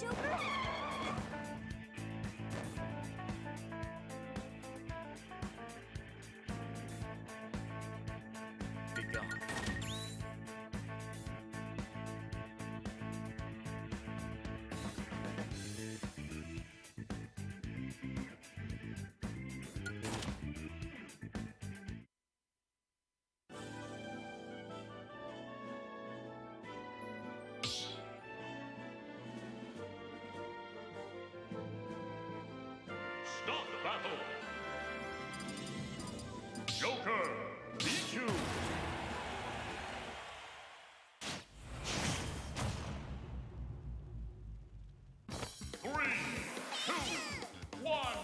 Joker? Start battle! Joker, Pichu! Three, two, one,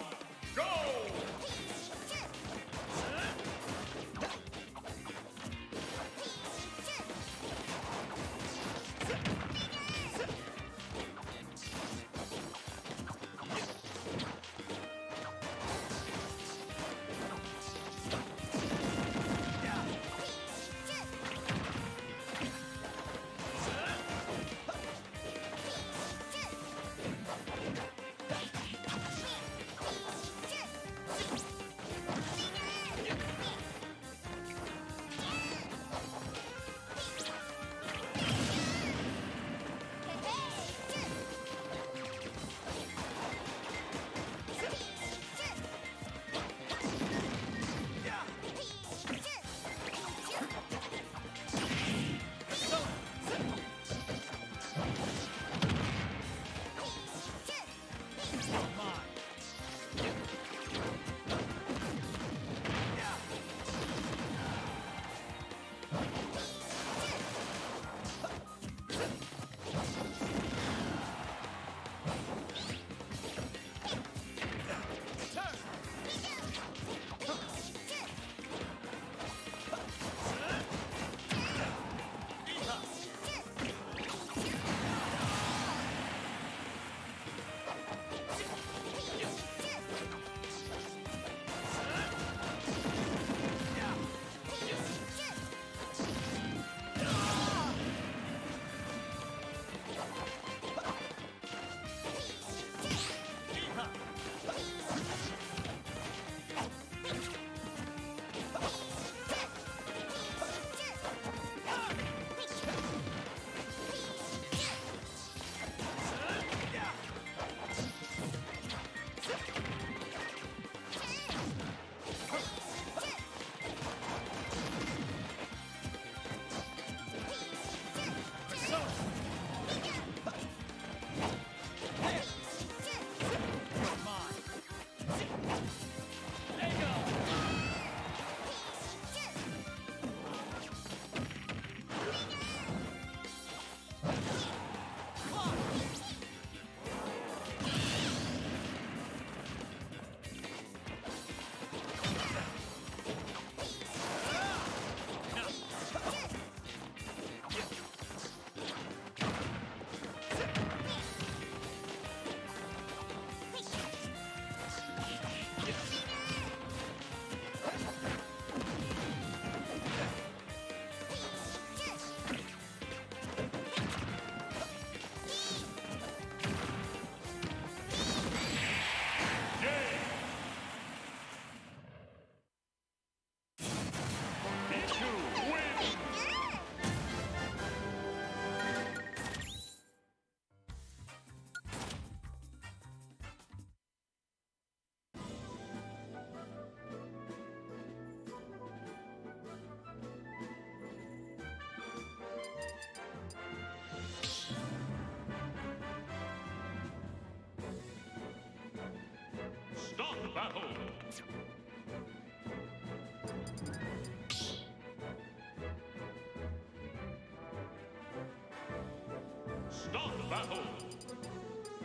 Battle!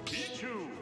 Pichu!